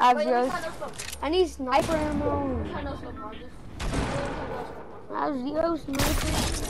I have I need sniper ammo. I have zero sniper.